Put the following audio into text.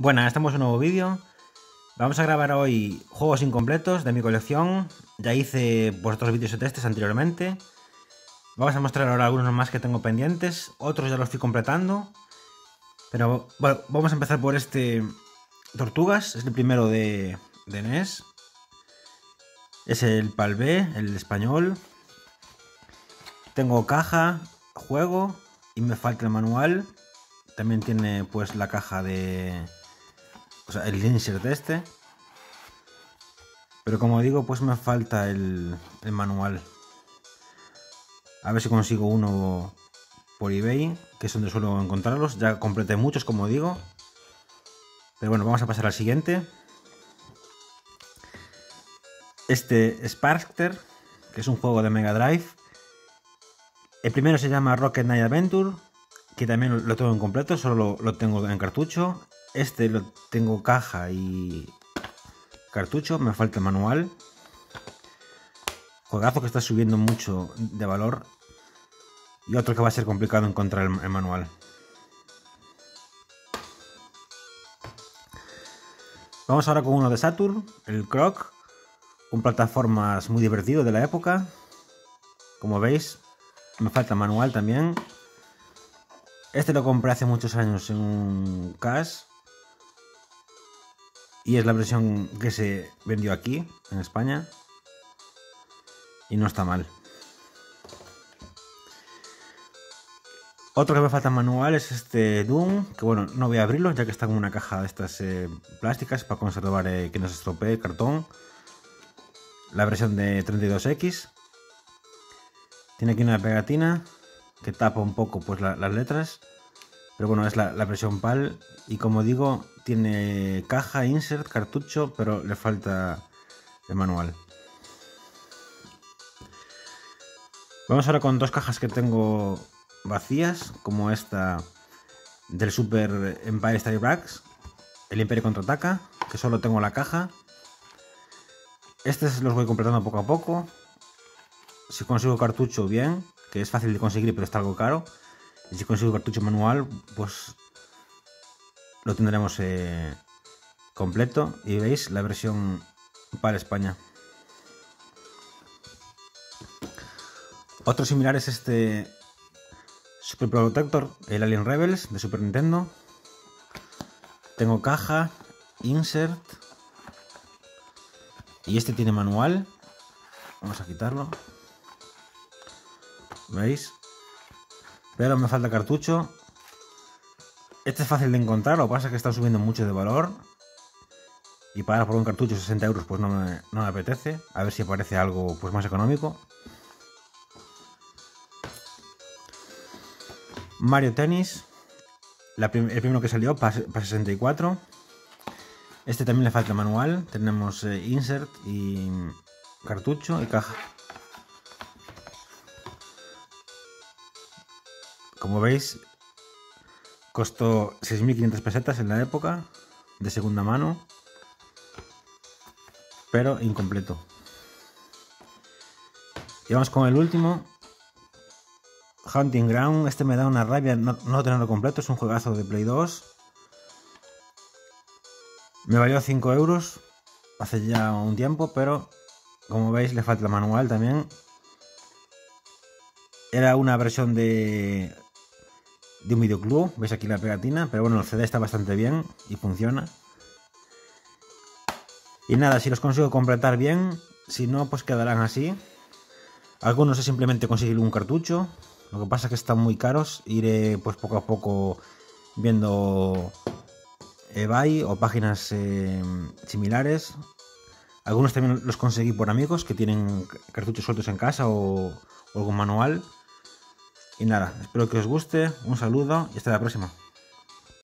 Bueno, estamos en un nuevo vídeo. Vamos a grabar hoy juegos incompletos de mi colección. Ya hice otros vídeos de testes anteriormente. Vamos a mostrar ahora algunos más que tengo pendientes. Otros ya los estoy completando. Pero bueno, vamos a empezar por este Tortugas. Es el primero de, de NES. Es el PAL-B, el español. Tengo caja, juego y me falta el manual. También tiene pues la caja de, o sea, el insert este. Pero como digo, pues me falta el, manual. A ver si consigo uno por eBay, que es donde suelo encontrarlos. Ya completé muchos, como digo. Pero bueno, vamos a pasar al siguiente. Este Sparkster, que es un juego de Mega Drive. El primero se llama Rocket Knight Adventure, que también lo tengo en completo, solo lo tengo en cartucho. Este lo tengo caja y cartucho, me falta manual. Juegazo que está subiendo mucho de valor. Y otro que va a ser complicado encontrar el, manual. Vamos ahora con uno de Saturn, el Croc. Un plataformas muy divertido de la época. Como veis, me falta manual también. Este lo compré hace muchos años en un cash y es la versión que se vendió aquí, en España. Y no está mal. Otro que me falta manual es este Doom, que bueno, no voy a abrirlo ya que está en una caja de estas eh, plásticas para conservar eh, que no se estropee el cartón. La versión de 32X. Tiene aquí una pegatina que tapa un poco pues las letras. Pero bueno, es la, versión PAL y como digo, tiene caja, insert, cartucho, pero le falta el manual. Vamos ahora con dos cajas que tengo vacías, como esta del Super Empire Star Brax, el Imperio Contraataca, que solo tengo la caja. Estos los voy completando poco a poco. Si consigo cartucho, bien, que es fácil de conseguir, pero está algo caro. Si consigo cartucho manual, pues lo tendremos eh, completo. Y veis la versión para España. Otro similar es este Super Protector, el Alien Rebels de Super Nintendo. Tengo caja, insert. Y este tiene manual. Vamos a quitarlo. ¿Veis? Pero me falta cartucho. Este es fácil de encontrar, lo que pasa es que están subiendo mucho de valor. Y pagar por un cartucho 60 euros pues no me, apetece. A ver si aparece algo pues más económico. Mario Tennis. el primero que salió para, 64. Este también le falta manual. Tenemos eh, insert y cartucho y caja. Como veis, costó 6.500 pesetas en la época, de segunda mano, pero incompleto. Y vamos con el último. Hunting Ground, este me da una rabia no, tenerlo completo, es un juegazo de Play 2. Me valió 5 euros hace ya un tiempo, pero como veis le falta manual también. Era una versión de de un videoclub. Veis aquí la pegatina, pero bueno, el CD está bastante bien y funciona. Y nada, si los consigo completar bien, si no, pues quedarán así. Algunos es simplemente conseguir un cartucho. Lo que pasa es que están muy caros. Iré pues poco a poco viendo eBay o páginas eh, similares. Algunos también los conseguí por amigos que tienen cartuchos sueltos en casa o, o algún manual. Y nada, espero que os guste, un saludo y hasta la próxima.